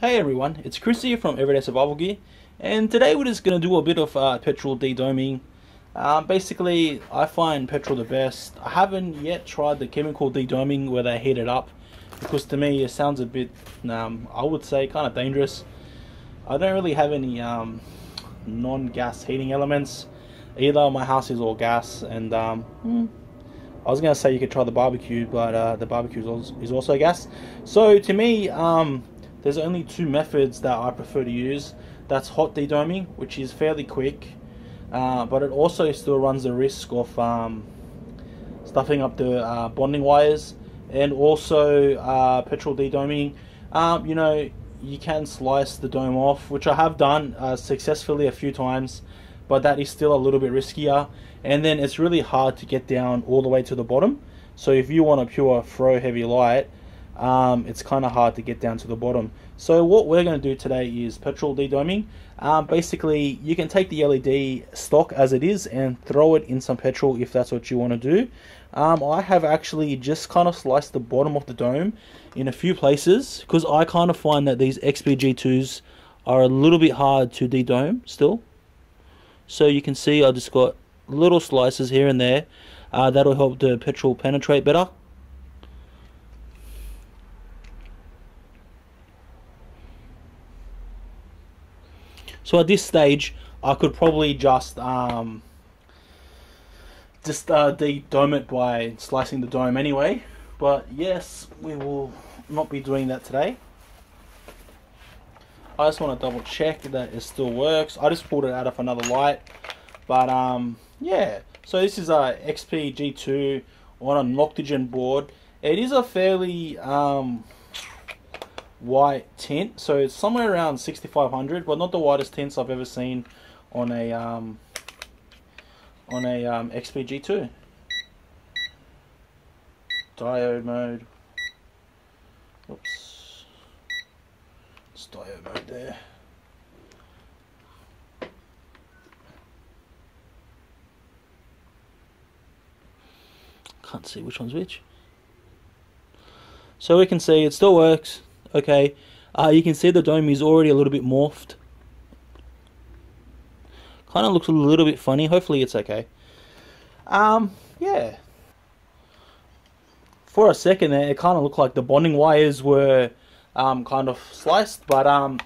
Hey everyone, it's Chris here from Everyday Survival Gear, and today we're just going to do a bit of uh, petrol dedoming. Uh, basically, I find petrol the best. I haven't yet tried the chemical dedoming where they heat it up, because to me it sounds a bit, um, I would say, kind of dangerous. I don't really have any um, non-gas heating elements. Either my house is all gas, and um, hmm, I was going to say you could try the barbecue, but uh, the barbecue is also gas. So to me, um, there's only two methods that I prefer to use. That's hot dedoming, which is fairly quick, uh, but it also still runs the risk of um, stuffing up the uh, bonding wires, and also uh, petrol dedoming. Um, you know, you can slice the dome off, which I have done uh, successfully a few times, but that is still a little bit riskier. And then it's really hard to get down all the way to the bottom. So if you want a pure throw heavy light, um, it's kind of hard to get down to the bottom. So what we're going to do today is petrol dedoming. Um, basically, you can take the LED stock as it is and throw it in some petrol if that's what you want to do. Um, I have actually just kind of sliced the bottom of the dome in a few places because I kind of find that these XPG2s are a little bit hard to dedome still. So you can see I just got little slices here and there. Uh, that'll help the petrol penetrate better. So at this stage, I could probably just um, just uh, de-dome it by slicing the dome anyway. But yes, we will not be doing that today. I just want to double check that it still works. I just pulled it out of another light. But um, yeah, so this is a XP G2 on a Noctigon board. It is a fairly um, white tint. So it's somewhere around 6500, but not the whitest tints I've ever seen on a um, on a um, XPG2. Diode mode. Oops. It's diode mode there. Can't see which one's which. So we can see it still works okay? Uh, you can see the dome is already a little bit morphed. Kind of looks a little bit funny. Hopefully it's okay. Um yeah. For a second there it kind of looked like the bonding wires were um, kind of sliced but um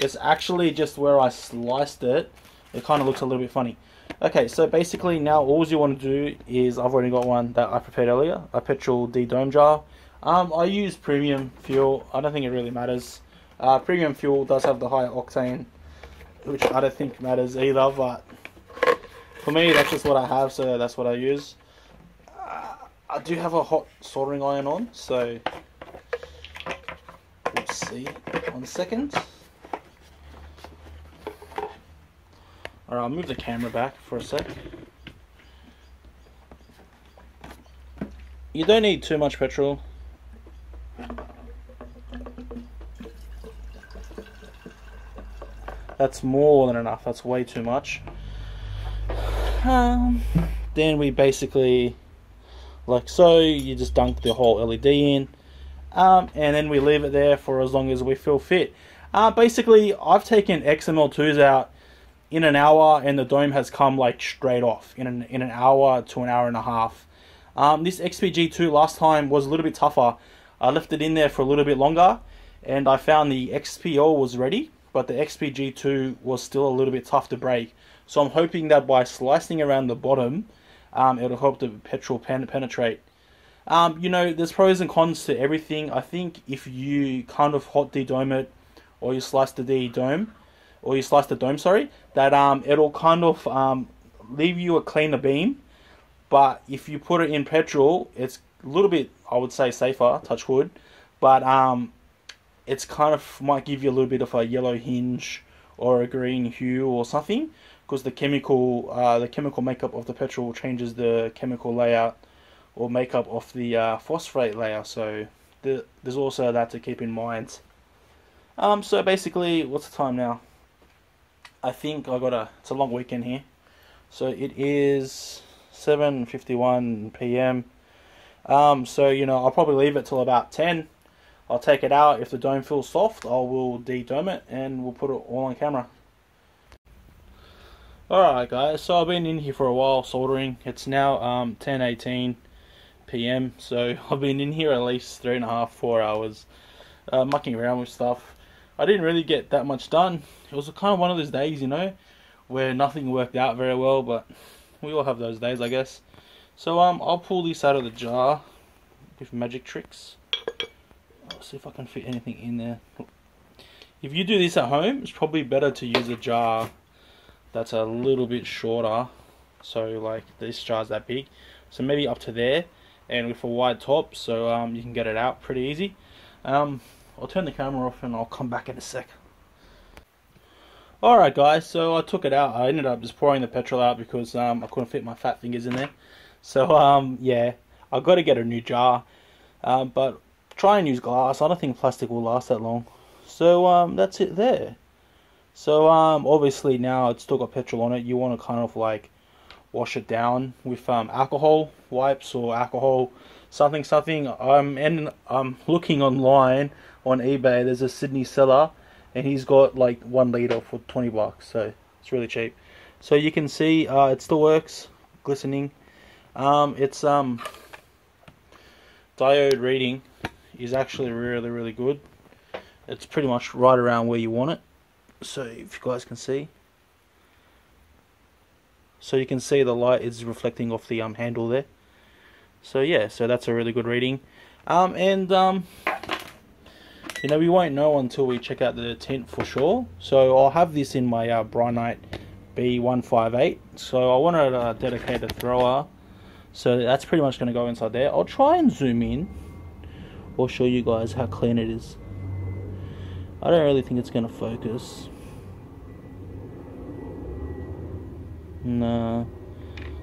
it's actually just where I sliced it. It kind of looks a little bit funny. Okay so basically now all you want to do is I've already got one that I prepared earlier a petrol D dome jar um, I use premium fuel. I don't think it really matters. Uh, premium fuel does have the higher octane, which I don't think matters either. But for me, that's just what I have, so that's what I use. Uh, I do have a hot soldering iron on, so let's see. One second. Alright, I'll move the camera back for a sec. You don't need too much petrol. That's more than enough. That's way too much. Um, then we basically, like so, you just dunk the whole LED in. Um, and then we leave it there for as long as we feel fit. Uh, basically, I've taken XML2s out in an hour and the dome has come like straight off in an, in an hour to an hour and a half. Um, this XPG2 last time was a little bit tougher. I left it in there for a little bit longer and I found the XPL was ready but the XPG2 was still a little bit tough to break. So I'm hoping that by slicing around the bottom, um, it'll help the petrol pen penetrate. Um, you know, there's pros and cons to everything. I think if you kind of hot de-dome it, or you slice the de-dome, or you slice the dome, sorry, that um, it'll kind of um, leave you a cleaner beam. But if you put it in petrol, it's a little bit, I would say, safer, touch wood. But um, it's kind of might give you a little bit of a yellow hinge or a green hue or something because the chemical uh, the chemical makeup of the petrol changes the chemical layout or makeup of the uh, phosphate layer. So the, there's also that to keep in mind. Um, so basically what's the time now? I think I got a it's a long weekend here. So it is 7:51 p.m. Um, so you know I'll probably leave it till about 10 I'll take it out. If the dome feels soft, I will de-dome it and we'll put it all on camera. Alright guys, so I've been in here for a while soldering. It's now um, 10.18 p.m. So I've been in here at least three and a half, four hours uh, mucking around with stuff. I didn't really get that much done. It was kind of one of those days, you know, where nothing worked out very well, but we all have those days, I guess. So um, I'll pull this out of the jar with magic tricks. Let's see if I can fit anything in there. If you do this at home, it's probably better to use a jar that's a little bit shorter. So like this jar's that big. So maybe up to there and with a wide top so um, you can get it out pretty easy. Um, I'll turn the camera off and I'll come back in a sec. Alright guys, so I took it out. I ended up just pouring the petrol out because um, I couldn't fit my fat fingers in there. So um, yeah, I've got to get a new jar. Um, but try and use glass. I don't think plastic will last that long. So um, that's it there. So um, obviously now it's still got petrol on it. You want to kind of like wash it down with um, alcohol wipes or alcohol something something. I'm and I'm looking online on eBay. There's a Sydney seller, and he's got like one liter for twenty bucks. So it's really cheap. So you can see uh, it still works, glistening. Um, it's um diode reading is actually really really good. It's pretty much right around where you want it. So if you guys can see. So you can see the light is reflecting off the um, handle there. So yeah, so that's a really good reading. Um, and um, you know we won't know until we check out the tint for sure. So I'll have this in my uh, Brinyte B158. So I want to uh, dedicated thrower. So that's pretty much going to go inside there. I'll try and zoom in. I'll show you guys how clean it is. I don't really think it's going to focus. Nah.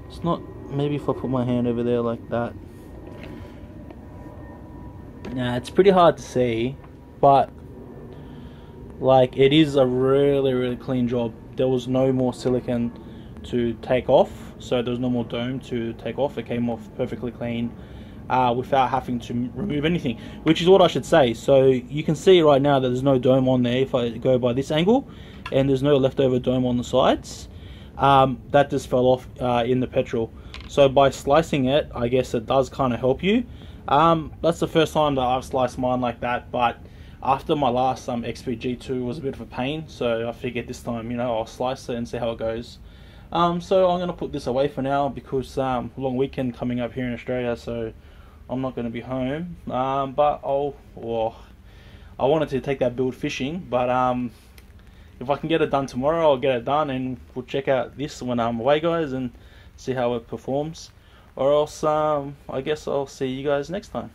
It's not... Maybe if I put my hand over there like that. Nah, it's pretty hard to see. But... Like, it is a really, really clean job. There was no more silicon to take off. So there was no more dome to take off. It came off perfectly clean. Uh, without having to remove anything, which is what I should say. So you can see right now that there's no dome on there if I go by this angle, and there's no leftover dome on the sides um, that just fell off uh, in the petrol. So by slicing it, I guess it does kind of help you. Um, that's the first time that I've sliced mine like that, but after my last um, XPG2 was a bit of a pain, so I figured this time, you know, I'll slice it and see how it goes. Um, so I'm going to put this away for now because um, long weekend coming up here in Australia, so I'm not going to be home. Um, but I'll, I wanted to take that build fishing, but um, if I can get it done tomorrow, I'll get it done, and we'll check out this when I'm away, guys, and see how it performs. Or else, um, I guess I'll see you guys next time.